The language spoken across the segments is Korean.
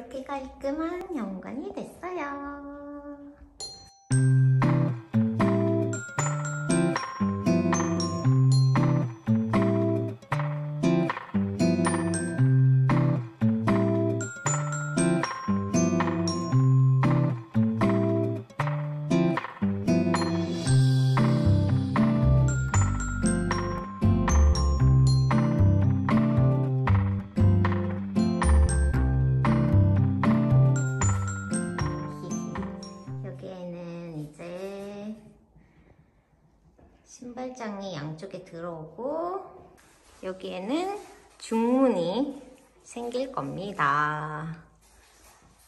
이렇게 깔끔한 현관이 됐어요. 신발장이 양쪽에 들어오고 여기에는 중문이 생길 겁니다.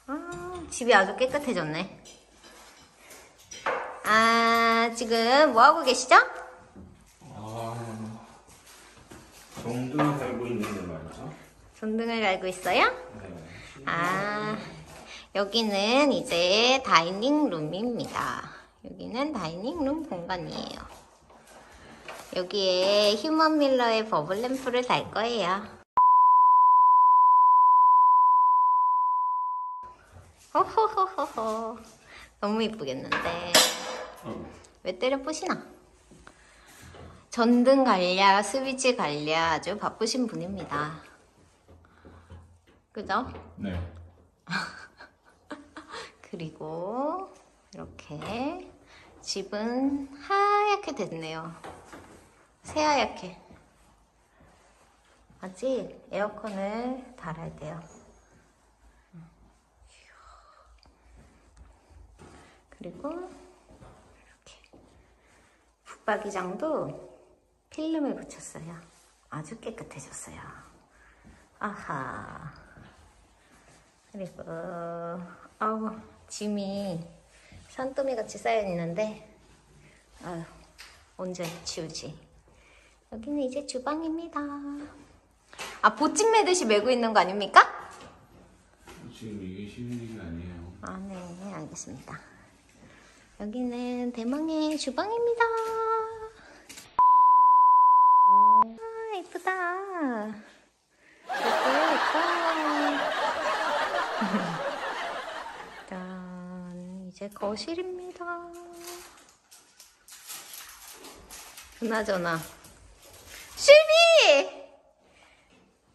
아, 집이 아주 깨끗해졌네. 아, 지금 뭐 하고 계시죠? 아, 정등을 달고 있는 거 말이죠? 전등을 갈고 있어요? 네. 아, 여기는 이제 다이닝 룸입니다. 여기는 dining room 공간이에요. 여기에 허먼 밀러의 버블 램프를 달 거예요. 호호호호호. 너무 이쁘겠는데. 어, 왜 때려 부시나? 전등 갈랴, 스위치 갈랴 아주 바쁘신 분입니다. 그죠? 네. 그리고 이렇게 집은 하얗게 됐네요. 새하얗게. 아직 에어컨을 달아야 돼요. 그리고 이렇게 북박이장도 필름을 붙였어요. 아주 깨끗해졌어요. 아하. 그리고 아우 짐이 산더미 같이 쌓여 있는데 아유 언제 치우지? 여기는 이제 주방입니다. 아 보찜 매듯이 메고 있는 거 아닙니까? 지금 이게 쉬운 일이 아니에요. 아 네 알겠습니다. 여기는 대망의 주방입니다. 아 예쁘다. 예뻐요 예뻐. 짠, 이제 거실입니다. 그나저나. 실비!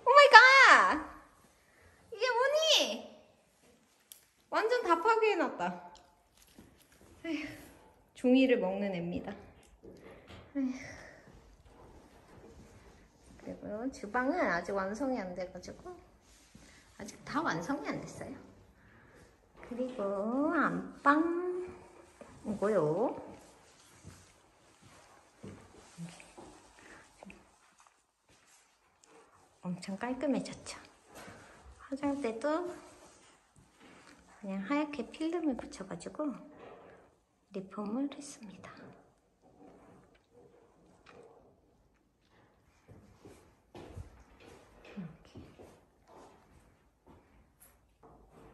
Oh my God! 이게 뭐니? 완전 다 파괴해놨다. 에휴, 종이를 먹는. 에휴. 그리고 주방은 아직 완성이 안 돼가지고 아직 다 완성이 안 됐어요. 그리고 안방이고요. 엄청 깔끔해졌죠. 화장대도 그냥 하얗게 필름을 붙여가지고 리폼을 했습니다.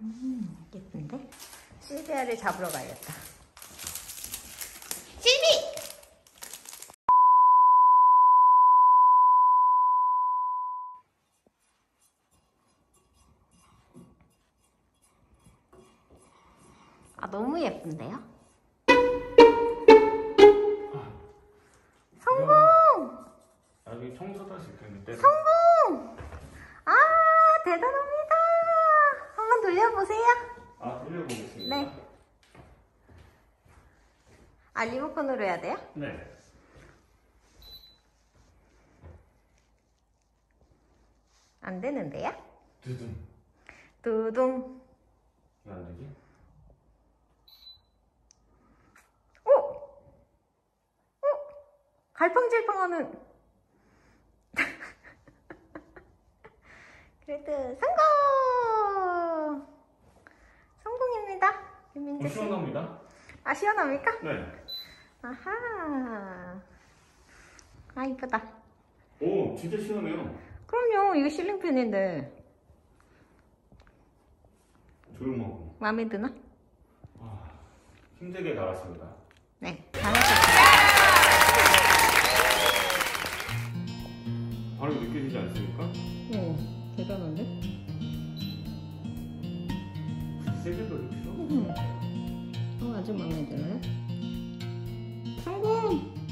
음, 예쁜데? 실비아를 잡으러 가야겠다. 실비! 너무 예쁜데요? 성공! 여기 청소도 하실 텐데. 성공! 아, 대단합니다. 한번 돌려보세요. 아, 돌려보겠습니다. 네. 아, 리모컨으로 해야 돼요? 네. 안 되는데요? 두둥. 두둥. 왜 안 되지? 오! 오! 갈팡질팡하는. 그래도 성공! 성공입니다. 김민재 좀 씨. 시원합니다. 아, 시원합니까? 네. 아하. 아, 이쁘다. 오, 진짜 시원해요. 그럼요, 이거 실링팬인데. 조용하고. 마음에 드나? 아, 힘들게 나왔습니다. 네, 잘하셨습니다. 세게 돌리죠? 음. 어, 아주 마음에 들어요. 팔공!